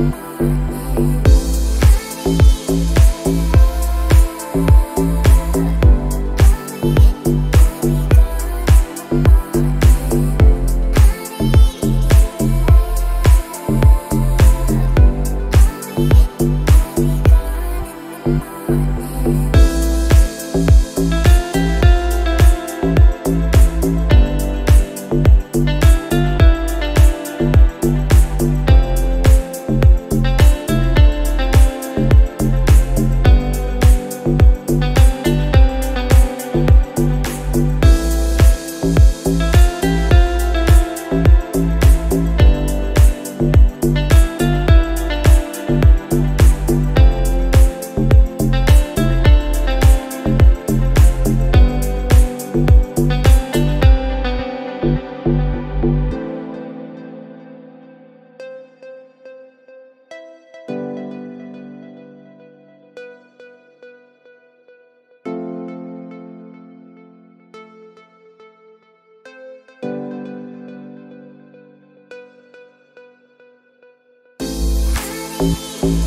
Thank Música